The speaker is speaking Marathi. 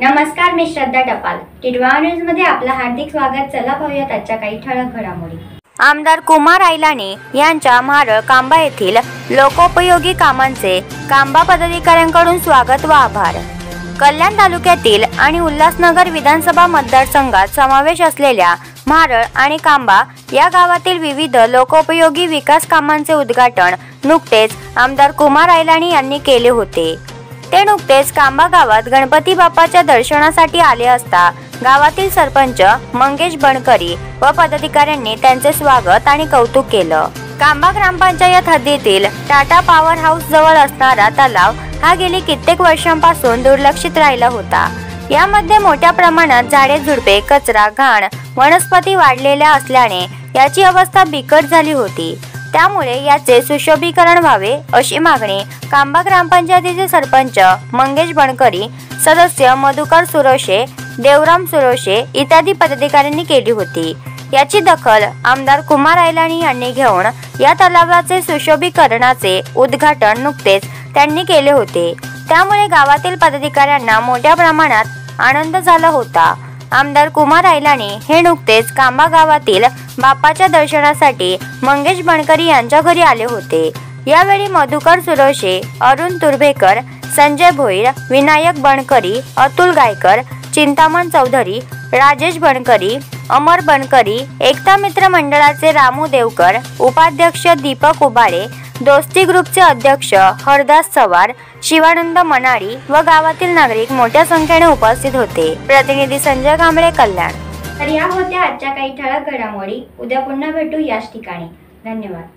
नमस्कार मी श्रद्धा टपाल. टिडवा न्यूजमध्ये आपलं हार्दिक स्वागत. चला पाहूयात आजच्या काही ठळक घडामोडी. आमदार कुमार आयलानी यांच्या म्हारळ कांबा येथील लोकोपयोगी कामांचे कांबा पदाधिकाऱ्यांकडून स्वागत व आभार. कल्याण तालुक्यातील आणि उल्हासनगर विधानसभा मतदारसंघात समावेश असलेल्या म्हारळ आणि कांबा या गावातील विविध लोकोपयोगी विकास कामांचे उद्घाटन नुकतेच आमदार कुमार आयलानी यांनी केले होते. ते नुकतेच कांबा गावात गणपती बाप्पाच्या दर्शनासाठी आले असता गावातील सरपंच मंगेश बनकरी व पदाधिकाऱ्यांनी त्यांचे स्वागत आणि कौतुक केलं. कांबा ग्रामपंचायत हद्दीतील टाटा पॉवर हाऊस जवळ असणारा तलाव हा गेली कित्येक वर्षांपासून दुर्लक्षित राहिला होता. यामध्ये मोठ्या प्रमाणात झाडे झुडपे कचरा घाण वनस्पती वाढलेल्या असल्याने याची अवस्था बिकट झाली होती. त्यामुळे याचे सुशोभीकरण व्हावे अशी मागणी कांबा ग्रामपंचायतीचे सरपंच मंगेश बनकरी सदस्य मधुकर सुरोशे देवराम सुरोशे इत्यादी पदाधिकाऱ्यांनी केली होती. याची दखल आमदार कुमार ऐलाणी यांनी घेऊन या तलावाचे सुशोभीकरणाचे उद्घाटन नुकतेच त्यांनी केले होते. त्यामुळे गावातील पदाधिकाऱ्यांना मोठ्या प्रमाणात आनंद झाला होता. आमदार कुमार आयलाने हे नुकतेच कांबा गावातील बापाच्या दर्शनासाठी मंगेश बनकरी यांच्या घरी आले होते. यावेळी मधुकर सुरोशे अरुण तुर्भेकर संजय भोईर विनायक बनकरी अतुल गायकर चिंतामण चौधरी राजेश बनकरी अमर बनकरी एकता मित्र मंडळाचे रामू देवकर उपाध्यक्ष दीपक उबाळे दोस्ती ग्रुपचे अध्यक्ष हरदास सवार शिवानंद मनाळी व गावातील नागरिक मोठ्या संख्येने उपस्थित होते. प्रतिनिधी संजय कांबळे कल्याण. तर या होत्या आजच्या काही ठळक घडामोडी. उद्या पुन्हा भेटू याच ठिकाणी. धन्यवाद.